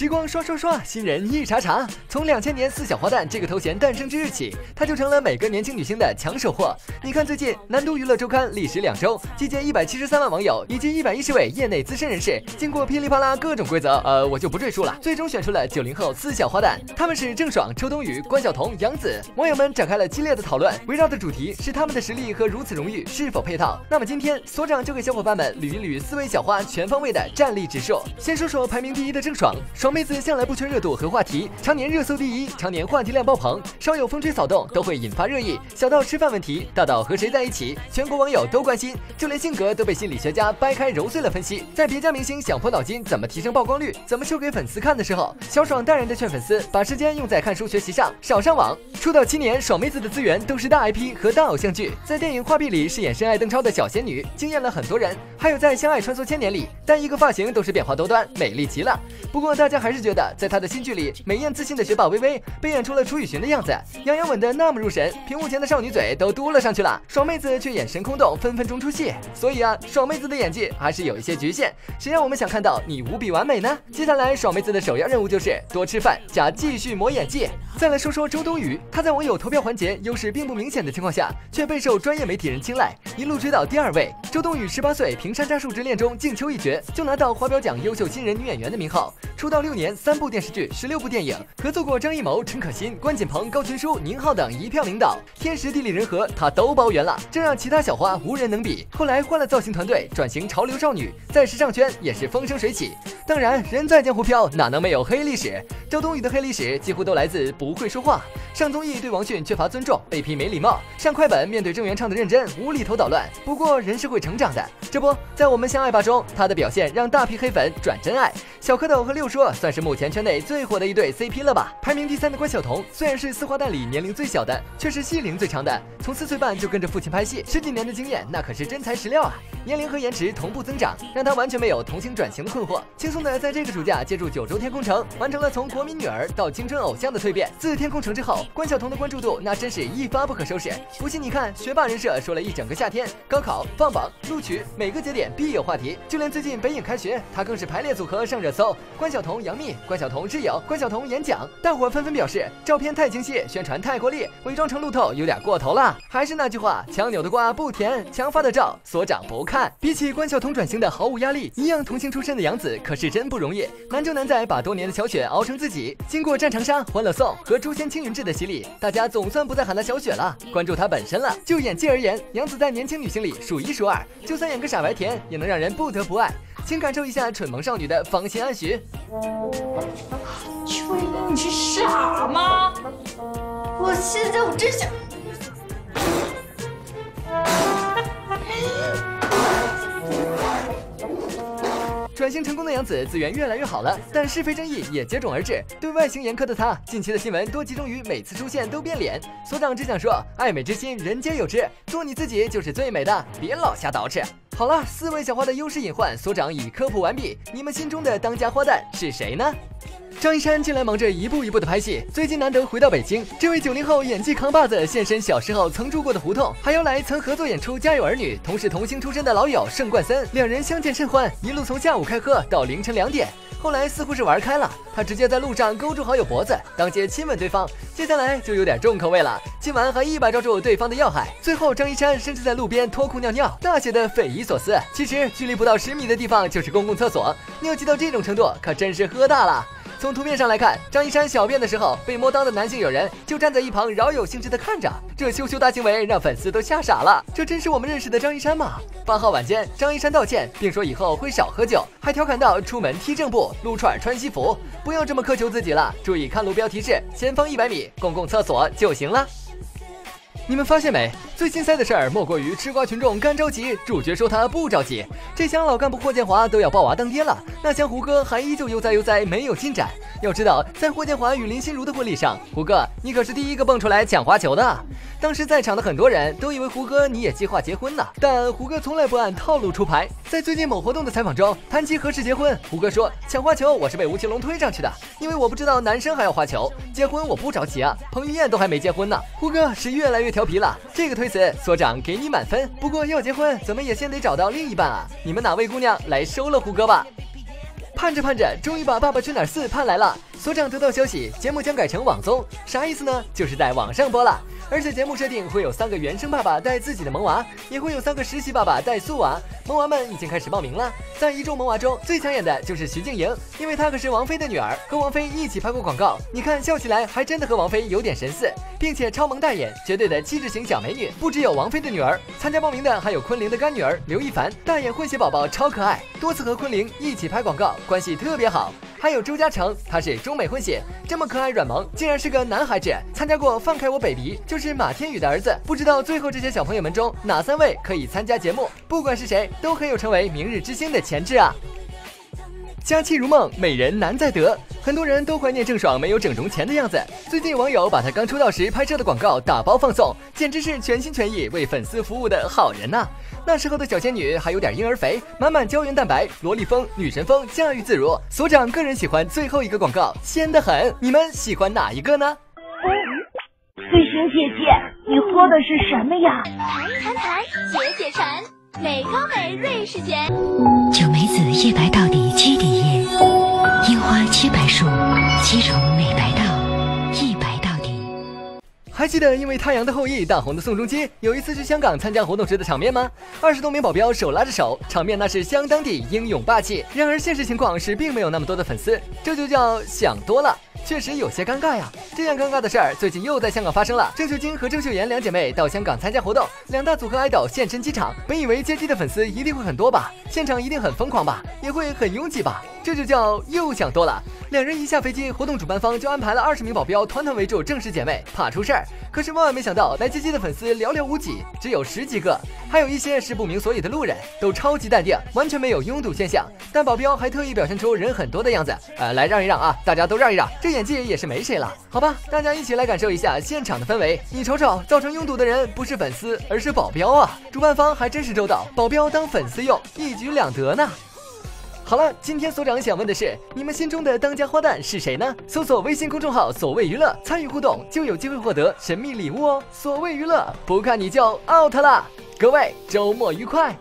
时光刷刷刷，新人一茬茬。从两千年“四小花旦”这个头衔诞生之日起，他就成了每个年轻女星的抢手货。你看，最近南都娱乐周刊历时两周，集结一百七十三万网友以及一百一十位业内资深人士，经过噼里啪啦各种规则，呃，我就不赘述了。最终选出了九零后四小花旦，他们是郑爽、周冬雨、关晓彤、杨紫。网友们展开了激烈的讨论，围绕的主题是他们的实力和如此荣誉是否配套。那么今天所长就给小伙伴们捋一捋四位小花全方位的战力指数。先说说排名第一的郑爽。爽妹子向来不缺热度和话题，常年热搜第一，常年话题量爆棚，稍有风吹草动都会引发热议。小到吃饭问题，大到和谁在一起，全国网友都关心，就连性格都被心理学家掰开揉碎了分析。在别家明星想破脑筋怎么提升曝光率，怎么秀给粉丝看的时候，小爽淡然的劝粉丝把时间用在看书学习上，少上网。出道七年，爽妹子的资源都是大 IP 和大偶像剧，在电影《画壁》里饰演深爱邓超的小仙女，惊艳了很多人。还有在《相爱穿梭千年》里，单一个发型都是变化多端，美丽极了。不过大家还是觉得，在他的新剧里，美艳自信的学霸微微被演出了楚雨荨的样子，杨洋吻得那么入神，屏幕前的少女嘴都嘟了上去了。爽妹子却眼神空洞，分分钟出戏。所以啊，爽妹子的演技还是有一些局限。谁让我们想看到你无比完美呢？接下来，爽妹子的首要任务就是多吃饭加继续磨演技。再来说说周冬雨，她在网友投票环节优势并不明显的情况下，却备受专业媒体人青睐，一路追到第二位。周冬雨十八岁凭《山楂树之恋》中静秋一角，就拿到华表奖优秀新人女演员的名号。出道六六年，三部电视剧，十六部电影，合作过张艺谋、陈可辛、关锦鹏、高群书、宁浩等一票领导，天时地利人和他都包圆了，这让其他小花无人能比。后来换了造型团队，转型潮流少女，在时尚圈也是风生水起。当然，人在江湖飘，哪能没有黑历史？周冬雨的黑历史几乎都来自不会说话。上综艺对王迅缺乏尊重，被批没礼貌；上快本面对郑元畅的认真，无厘头捣乱。不过人是会成长的，这不在我们相爱吧中，她的表现让大批黑粉转真爱。小蝌蚪和六叔算是目前圈内最火的一对 CP 了吧？排名第三的关晓彤，虽然是四花旦里年龄最小的，却是戏龄最长的。从四岁半就跟着父亲拍戏，十几年的经验，那可是真材实料啊！年龄和颜值同步增长，让她完全没有童星转型的困惑，轻松的在这个暑假借助九州天空城，完成了从国民女儿到青春偶像的蜕变。自天空城之后，关晓彤的关注度那真是一发不可收拾。不信你看，学霸人设说了一整个夏天，高考、放榜、录取，每个节点必有话题。就连最近北影开学，他更是排列组合上热搜。关晓彤杨幂、关晓彤挚友、关晓彤演讲，大伙纷纷表示照片太精细，宣传太过力，伪装成路透有点过头了。还是那句话，强扭的瓜不甜，强发的照所长不看。比起关晓彤转型的毫无压力，一样童星出身的杨紫可是真不容易，难就难在把多年的小雪熬成自己。经过《战长沙》《欢乐颂》和《诛仙青云志》的洗礼，大家总算不再喊她小雪了，关注她本身了。就演技而言，杨紫在年轻女星里数一数二，就算演个傻白甜，也能让人不得不爱。请感受一下蠢萌少女的芳心暗许。秋英，你是傻吗？我现在我真想。转型成功的杨紫资源越来越好了，但是非争议也接踵而至。对外形严苛的她，近期的新闻多集中于每次出现都变脸。所长只想说，爱美之心人皆有之，做你自己就是最美的，别老瞎捯饬。好了，四位小花的优势隐患，所长已科普完毕。你们心中的当家花旦是谁呢？张一山近来忙着一步一步的拍戏，最近难得回到北京。这位九零后演技扛把子现身小时候曾住过的胡同，还邀来曾合作演出《家有儿女》，同是童星出身的老友盛冠森，两人相见甚欢，一路从下午开喝到凌晨两点。后来似乎是玩开了，他直接在路上勾住好友脖子，当街亲吻对方。接下来就有点重口味了，亲完还一把抓住对方的要害。最后张一山甚至在路边脱裤尿尿，大写的匪夷所思。其实距离不到十米的地方就是公共厕所，尿急到这种程度，可真是喝大了。从图片上来看，张一山小便的时候，被摸裆的男性友人就站在一旁饶有兴致的看着，这羞羞大行为让粉丝都吓傻了。这真是我们认识的张一山吗？八号晚间，张一山道歉，并说以后会少喝酒，还调侃到：“出门踢正步，撸串穿西服，不要这么苛求自己了，注意看路标提示，前方一百米公共厕所就行了。”你们发现没？最心塞的事儿莫过于吃瓜群众干着急，主角说他不着急。这厢老干部霍建华都要抱娃当爹了，那厢胡歌还依旧悠哉悠哉，没有进展。要知道，在霍建华与林心如的婚礼上，胡歌你可是第一个蹦出来抢花球的。当时在场的很多人都以为胡歌你也计划结婚呢，但胡歌从来不按套路出牌。在最近某活动的采访中，谈及何时结婚，胡歌说：“抢花球我是被吴奇隆推上去的，因为我不知道男生还要花球。结婚我不着急啊，彭于晏都还没结婚呢。”胡歌是越来越调调皮了，这个推辞，所长给你满分。不过要结婚，怎么也先得找到另一半啊！你们哪位姑娘来收了胡歌吧？盼着盼着，终于把《爸爸去哪儿四》盼来了。所长得到消息，节目将改成网综，啥意思呢？就是在网上播了。而且节目设定会有三个原生爸爸带自己的萌娃，也会有三个实习爸爸带素娃。萌娃们已经开始报名了。在一众萌娃中最抢眼的就是徐静莹，因为她可是王菲的女儿，和王菲一起拍过广告。你看笑起来还真的和王菲有点神似，并且超萌大眼，绝对的气质型小美女。不只有王菲的女儿，参加报名的还有昆凌的干女儿刘亦凡，大眼混血宝宝超可爱，多次和昆凌一起拍广告，关系特别好。还有周嘉诚，他是中美混血，这么可爱软萌，竟然是个男孩子。参加过《放开我 baby》，就是马天宇的儿子。不知道最后这些小朋友们中哪三位可以参加节目？不管是谁，都很有成为明日之星的潜质啊！佳期如梦，美人难再得。很多人都怀念郑爽没有整容前的样子。最近网友把她刚出道时拍摄的广告打包放送，简直是全心全意为粉丝服务的好人呐！那时候的小仙女还有点婴儿肥，满满胶原蛋白，萝莉风、女神风，驾驭自如。所长个人喜欢最后一个广告，仙得很。你们喜欢哪一个呢？飞行姐姐，你喝的是什么呀？谈一谈谈，解解馋，美高美瑞士卷，九梅子叶白到底七白树，七重美白到底。还记得因为《太阳的后裔》大红的宋仲基有一次去香港参加活动时的场面吗？二十多名保镖手拉着手，场面那是相当的英勇霸气。然而现实情况是并没有那么多的粉丝，这就叫想多了。确实有些尴尬呀！这样尴尬的事儿最近又在香港发生了。郑秀晶和郑秀妍两姐妹到香港参加活动，两大组合爱豆现身机场。本以为接机的粉丝一定会很多吧，现场一定很疯狂吧，也会很拥挤吧？这就叫又想多了。两人一下飞机，活动主办方就安排了二十名保镖团团围住正式姐妹，怕出事儿。可是万万没想到，来接机的粉丝寥寥无几，只有十几个，还有一些是不明所以的路人，都超级淡定，完全没有拥堵现象。但保镖还特意表现出人很多的样子，呃，来让一让啊，大家都让一让。这演技也是没谁了，好吧，大家一起来感受一下现场的氛围。你瞅瞅，造成拥堵的人不是粉丝，而是保镖啊！主办方还真是周到，保镖当粉丝用，一举两得呢。好了，今天所长想问的是，你们心中的当家花旦是谁呢？搜索微信公众号“所谓娱乐”，参与互动就有机会获得神秘礼物哦。所谓娱乐，不看你就 out 了。各位，周末愉快。